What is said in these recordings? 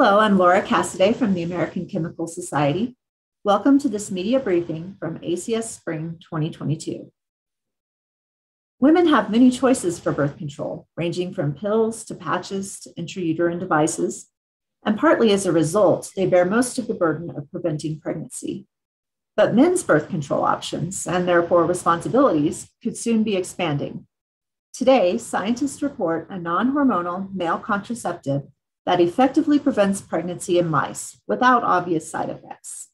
Hello, I'm Laura Cassidy from the American Chemical Society. Welcome to this media briefing from ACS Spring 2022. Women have many choices for birth control, ranging from pills to patches to intrauterine devices, and partly as a result, they bear most of the burden of preventing pregnancy. But men's birth control options, and therefore responsibilities, could soon be expanding. Today, scientists report a non hormonal male contraceptive that effectively prevents pregnancy in mice without obvious side effects.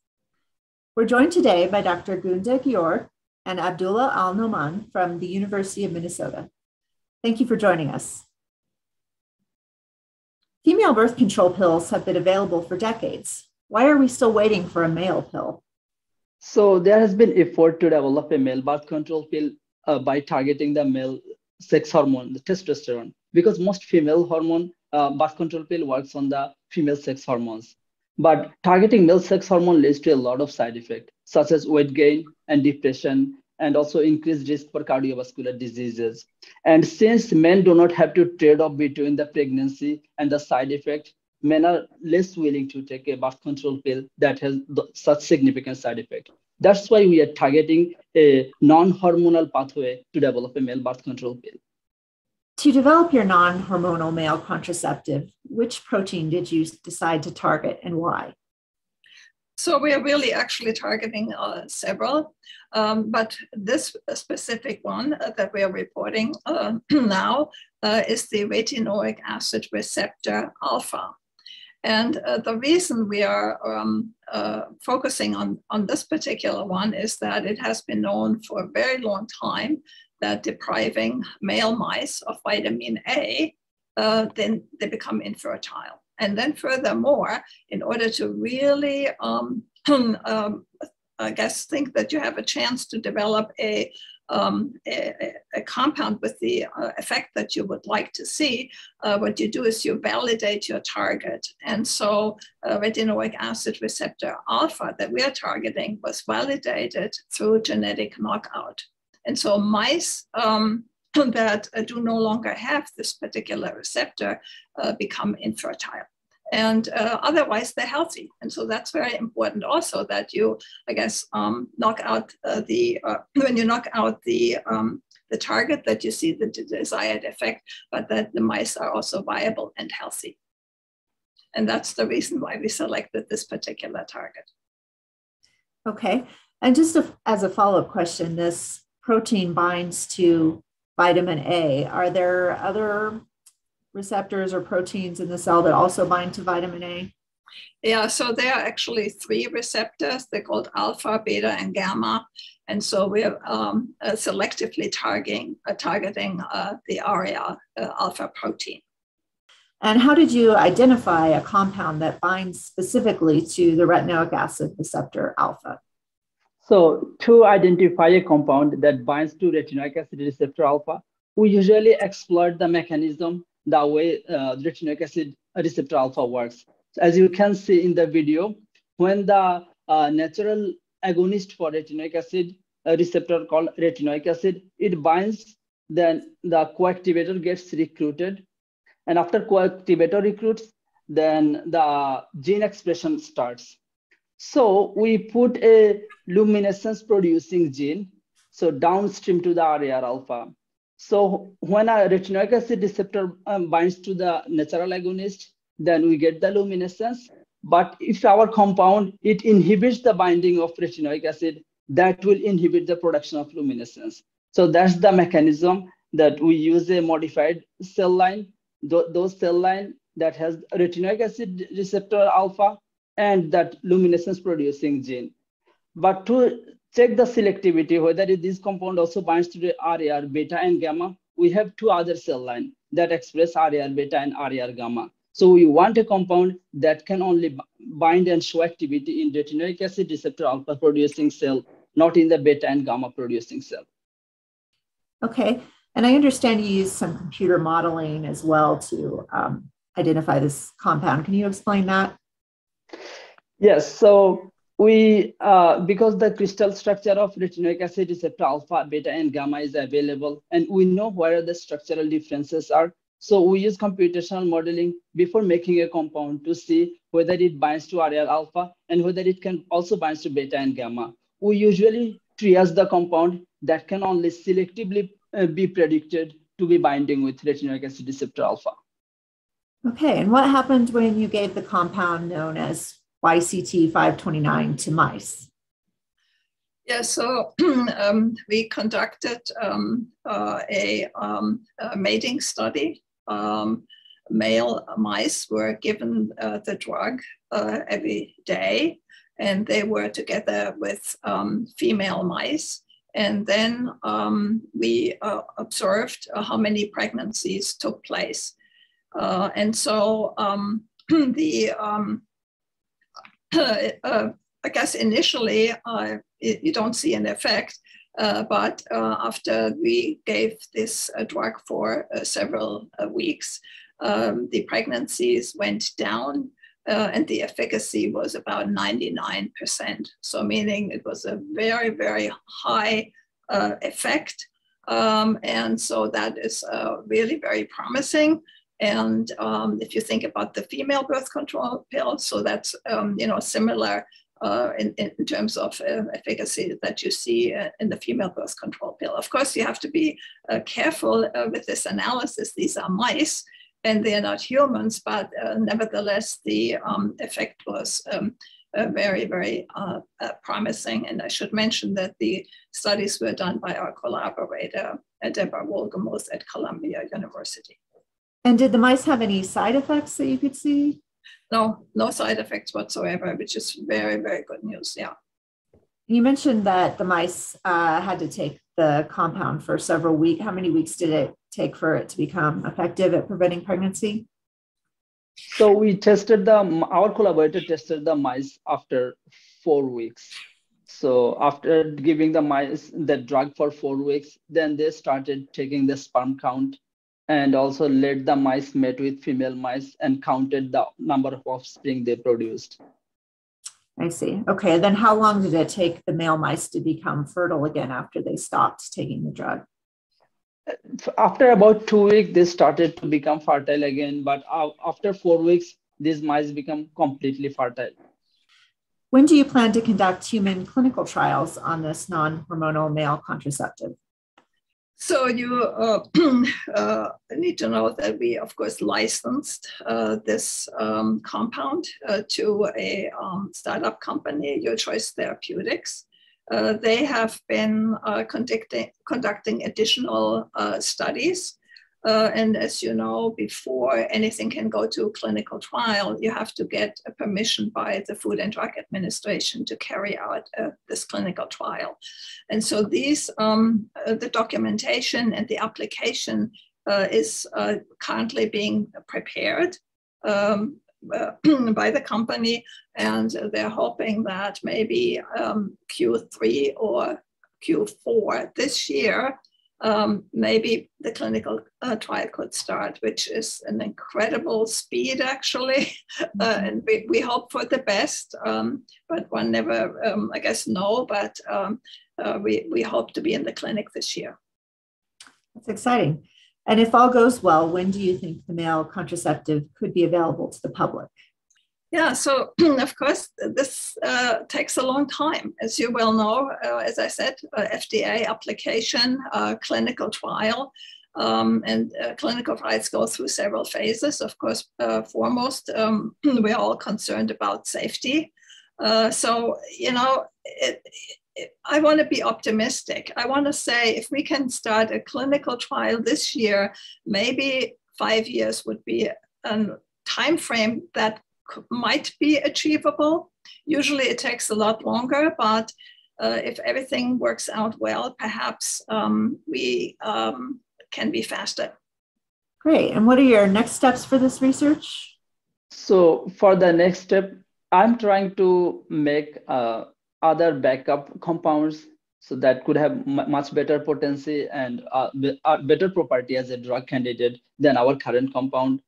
We're joined today by Dr. Gunda Gior and Abdullah Al Noman from the University of Minnesota. Thank you for joining us. Female birth control pills have been available for decades. Why are we still waiting for a male pill? So there has been effort to develop a male birth control pill uh, by targeting the male sex hormone, the testosterone, because most female hormone uh, birth control pill works on the female sex hormones. But targeting male sex hormone leads to a lot of side effects, such as weight gain and depression, and also increased risk for cardiovascular diseases. And since men do not have to trade off between the pregnancy and the side effect, men are less willing to take a birth control pill that has such significant side effect. That's why we are targeting a non-hormonal pathway to develop a male birth control pill. To develop your non hormonal male contraceptive, which protein did you decide to target and why? So we are really actually targeting uh, several, um, but this specific one uh, that we are reporting uh, now uh, is the retinoic acid receptor alpha. And uh, the reason we are um, uh, focusing on, on this particular one is that it has been known for a very long time that depriving male mice of vitamin A, uh, then they become infertile. And then furthermore, in order to really, um, um, I guess, think that you have a chance to develop a, um, a, a, compound with the uh, effect that you would like to see, uh, what you do is you validate your target. And so uh, retinoic acid receptor alpha that we are targeting was validated through genetic knockout. And so mice um, that uh, do no longer have this particular receptor uh, become infertile. And uh, otherwise, they're healthy. And so that's very important also that you, I guess, um, knock out uh, the, uh, when you knock out the, um, the target, that you see the desired effect, but that the mice are also viable and healthy. And that's the reason why we selected this particular target. Okay. And just a, as a follow up question, this protein binds to vitamin A. Are there other receptors or proteins in the cell that also bind to vitamin A? Yeah, so there are actually three receptors. They're called alpha, beta, and gamma. And so we're um, uh, selectively targeting, uh, targeting uh, the ARIA uh, alpha protein. And how did you identify a compound that binds specifically to the retinoic acid receptor alpha? So to identify a compound that binds to retinoic acid receptor alpha, we usually exploit the mechanism the way uh, retinoic acid receptor alpha works. As you can see in the video, when the uh, natural agonist for retinoic acid uh, receptor called retinoic acid, it binds, then the coactivator gets recruited. And after coactivator recruits, then the gene expression starts. So we put a luminescence producing gene, so downstream to the RAR alpha. So when a retinoic acid receptor um, binds to the natural agonist, then we get the luminescence. But if our compound, it inhibits the binding of retinoic acid, that will inhibit the production of luminescence. So that's the mechanism that we use a modified cell line, th those cell line that has retinoic acid receptor alpha and that luminescence producing gene. But to check the selectivity, whether this compound also binds to the RAR beta and gamma, we have two other cell lines that express RAR beta and RAR gamma. So we want a compound that can only bind and show activity in retinoic acid receptor alpha producing cell, not in the beta and gamma producing cell. Okay, and I understand you use some computer modeling as well to um, identify this compound. Can you explain that? Yes, so we, uh, because the crystal structure of retinoic acid receptor alpha, beta, and gamma is available, and we know where the structural differences are. So we use computational modeling before making a compound to see whether it binds to RAR alpha and whether it can also bind to beta and gamma. We usually triage the compound that can only selectively uh, be predicted to be binding with retinoic acid receptor alpha. Okay, and what happened when you gave the compound known as YCT529 to mice? Yeah, so um, we conducted um, uh, a, um, a, mating study. Um, male mice were given uh, the drug uh, every day, and they were together with um, female mice. And then um, we uh, observed uh, how many pregnancies took place. Uh, and so the I guess initially uh, you don't see an effect, uh, but uh, after we gave this uh, drug for uh, several uh, weeks, um, the pregnancies went down and the efficacy was about 99%. So meaning it was a very, very high effect. Um, and so that is really very promising. And um, if you think about the female birth control pill, so that's um, you know similar uh, in, in terms of uh, efficacy that you see uh, in the female birth control pill. Of course, you have to be uh, careful uh, with this analysis. These are mice and they're not humans, but uh, nevertheless, the um, effect was um, very, very promising. And I should mention that the studies were done by our collaborator, Deborah Wolgemuth at Columbia University. And did the mice have any side effects that you could see? no, no side effects whatsoever, which is very, very good news. Yeah. You mentioned that the mice uh, had to take the compound for several weeks. How many weeks did it take for it to become effective at preventing pregnancy? So we tested the our collaborator tested the mice after four weeks. So after giving the mice the drug for four weeks, then they started taking the sperm count and also let the mice mate with female mice and counted the number of offspring they produced. I see. Okay, then how long did it take the male mice to become fertile again after they stopped taking the drug? After about two weeks, they started to become fertile again, but after four weeks, these mice become completely fertile. When do you plan to conduct human clinical trials on this non hormonal male contraceptive? So you uh, uh, need to know that we, of course, licensed uh, this um, compound uh, to a um, startup company, Your Choice Therapeutics. They have been conducting, conducting additional studies uh, and as you know, before anything can go to a clinical trial, you have to get a permission by the Food and Drug Administration to carry out uh, this clinical trial. And so these, um, uh, the documentation and the application uh, is uh, currently being prepared. Um, uh, by the company, and they're hoping that maybe um, Q3 or Q4 this year um, maybe the clinical uh, trial could start, which is an incredible speed, actually. Uh, mm-hmm. Uh, and we, we hope for the best, um, but one never, um, I guess, know. But um, uh, we, we hope to be in the clinic this year. That's exciting. And if all goes well, when do you think the male contraceptive could be available to the public? Yeah, so of course, this uh, takes a long time. As you well know, uh, as I said, uh, FDA application, uh, clinical trial, um, and uh, clinical trials go through several phases. Of course, uh, foremost, um, we're all concerned about safety. so, you know, it, it, I want to be optimistic. I want to say if we can start a clinical trial this year, maybe five years would be a time frame that might be achievable. Usually it takes a lot longer, but uh, if everything works out well, perhaps um, we um, can be faster. Great. And what are your next steps for this research? So for the next step, I'm trying to make uh, other backup compounds so that could have much better potency and uh, better property as a drug candidate than our current compound.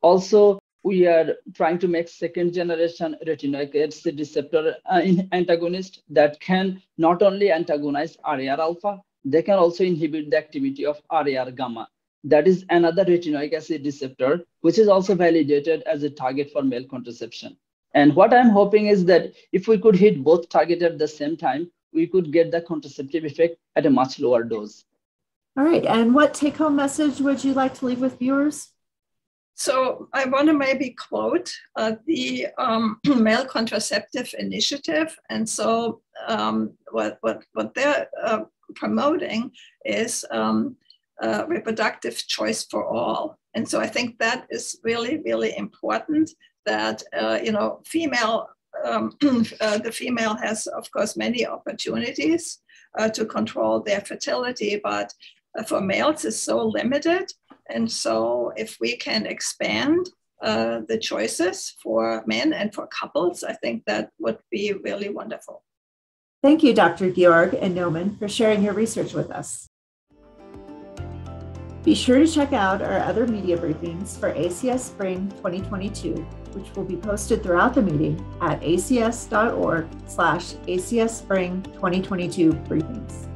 Also, we are trying to make second generation retinoic acid receptor uh, antagonist that can not only antagonize RAR alpha, they can also inhibit the activity of RAR gamma. that is another retinoic acid receptor, which is also validated as a target for male contraception. And what I'm hoping is that if we could hit both targets at the same time, we could get the contraceptive effect at a much lower dose. All right. And what take home message would you like to leave with viewers? So I want to maybe quote uh, the um, Male Contraceptive Initiative. And so um, what, what, what they're uh, promoting is um, uh, reproductive choice for all. And so I think that is really, really important that, uh, you know, female, um, uh, the female has, of course, many opportunities uh, to control their fertility, but for males it's so limited. And so if we can expand uh, the choices for men and for couples, I think that would be really wonderful. Thank you, Dr. Georg and Noman, for sharing your research with us. Be sure to check out our other media briefings for ACS Spring 2022, which will be posted throughout the meeting at acs.org slash ACS Spring 2022 briefings.